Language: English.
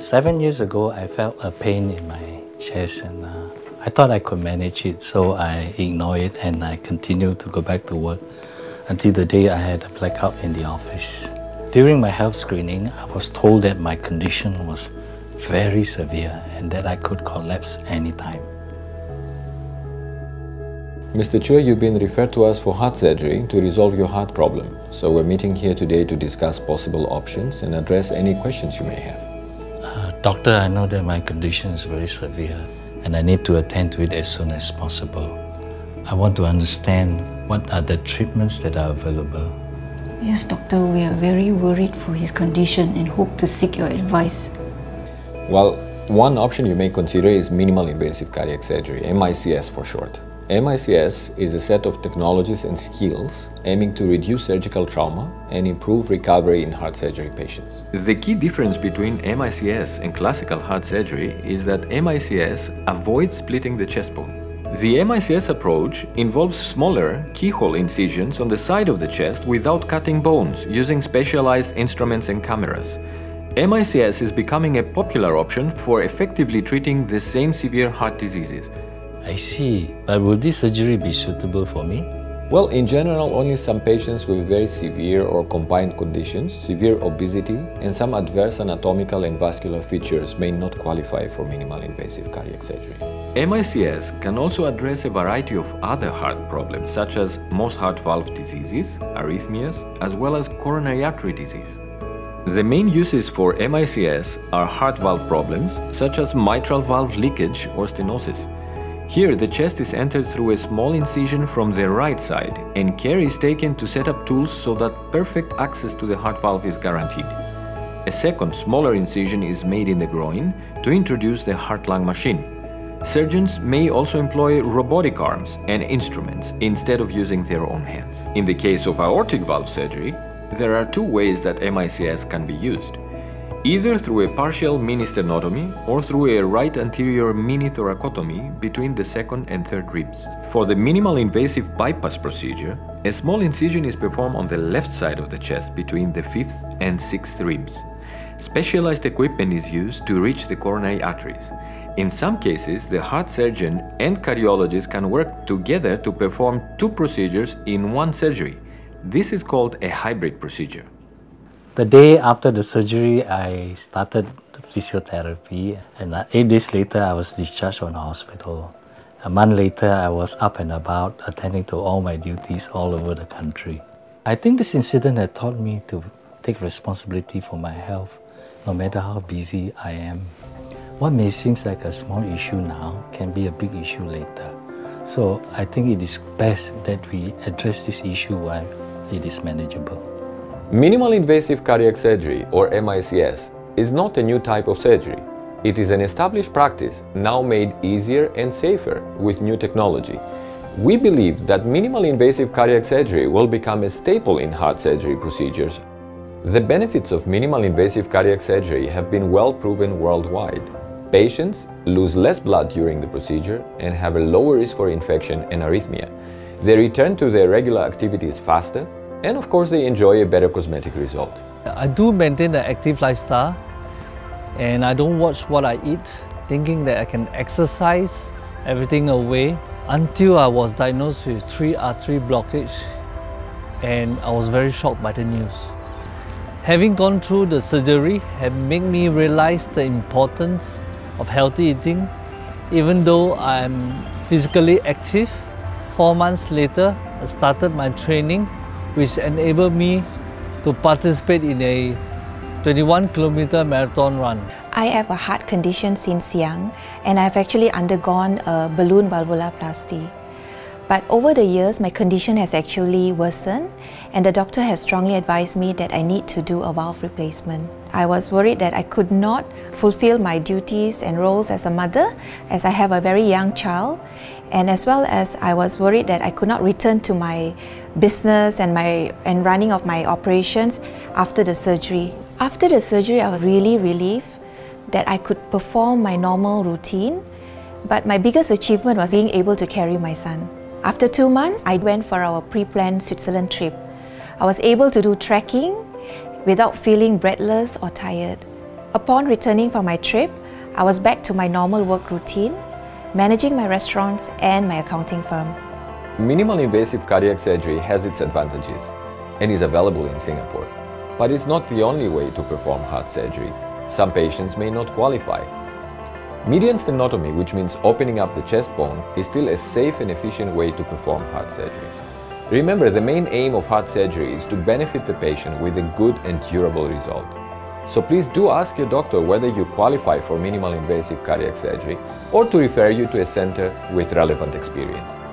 Seven years ago, I felt a pain in my chest and uh, I thought I could manage it, so I ignored it and I continued to go back to work until the day I had a blackout in the office. During my health screening, I was told that my condition was very severe and that I could collapse anytime. Mr. Chua, you've been referred to us for heart surgery to resolve your heart problem. So we're meeting here today to discuss possible options and address any questions you may have. Doctor, I know that my condition is very severe and I need to attend to it as soon as possible. I want to understand what are the treatments that are available. Yes, doctor, we are very worried for his condition and hope to seek your advice. Well, one option you may consider is minimal invasive cardiac surgery, MICS for short. MICS is a set of technologies and skills aiming to reduce surgical trauma and improve recovery in heart surgery patients. The key difference between MICS and classical heart surgery is that MICS avoids splitting the chest bone. The MICS approach involves smaller keyhole incisions on the side of the chest without cutting bones using specialized instruments and cameras. MICS is becoming a popular option for effectively treating the same severe heart diseases. I see. But will this surgery be suitable for me? Well, in general, only some patients with very severe or combined conditions, severe obesity, and some adverse anatomical and vascular features may not qualify for minimal invasive cardiac surgery. MICS can also address a variety of other heart problems such as most heart valve diseases, arrhythmias, as well as coronary artery disease. The main uses for MICS are heart valve problems such as mitral valve leakage or stenosis. Here, the chest is entered through a small incision from the right side and care is taken to set up tools so that perfect access to the heart valve is guaranteed. A second, smaller incision is made in the groin to introduce the heart-lung machine. Surgeons may also employ robotic arms and instruments instead of using their own hands. In the case of aortic valve surgery, there are two ways that MICS can be used either through a partial mini sternotomy or through a right anterior mini thoracotomy between the second and third ribs. For the minimal invasive bypass procedure, a small incision is performed on the left side of the chest between the fifth and sixth ribs. Specialized equipment is used to reach the coronary arteries. In some cases, the heart surgeon and cardiologist can work together to perform two procedures in one surgery. This is called a hybrid procedure. The day after the surgery, I started physiotherapy, and uh, eight days later, I was discharged from the hospital. A month later, I was up and about, attending to all my duties all over the country. I think this incident had taught me to take responsibility for my health, no matter how busy I am. What may seem like a small issue now can be a big issue later. So I think it is best that we address this issue while it is manageable. Minimal invasive cardiac surgery, or MICS, is not a new type of surgery. It is an established practice now made easier and safer with new technology. We believe that minimal invasive cardiac surgery will become a staple in heart surgery procedures. The benefits of minimal invasive cardiac surgery have been well proven worldwide. Patients lose less blood during the procedure and have a lower risk for infection and arrhythmia. They return to their regular activities faster and of course they enjoy a better cosmetic result. I do maintain an active lifestyle and I don't watch what I eat, thinking that I can exercise everything away until I was diagnosed with three artery blockage and I was very shocked by the news. Having gone through the surgery had made me realize the importance of healthy eating. Even though I'm physically active, four months later I started my training which enabled me to participate in a 21 kilometer marathon run. I have a heart condition since young and I've actually undergone a balloon valvuloplasty. But over the years, my condition has actually worsened and the doctor has strongly advised me that I need to do a valve replacement. I was worried that I could not fulfill my duties and roles as a mother as I have a very young child and as well as I was worried that I could not return to my business and my and running of my operations after the surgery. After the surgery, I was really relieved that I could perform my normal routine, but my biggest achievement was being able to carry my son. After two months, I went for our pre-planned Switzerland trip. I was able to do trekking without feeling breathless or tired. Upon returning from my trip, I was back to my normal work routine, managing my restaurants and my accounting firm. Minimal invasive cardiac surgery has its advantages and is available in Singapore. But it's not the only way to perform heart surgery. Some patients may not qualify. Median sternotomy, which means opening up the chest bone, is still a safe and efficient way to perform heart surgery. Remember, the main aim of heart surgery is to benefit the patient with a good and durable result. So please do ask your doctor whether you qualify for minimal invasive cardiac surgery or to refer you to a center with relevant experience.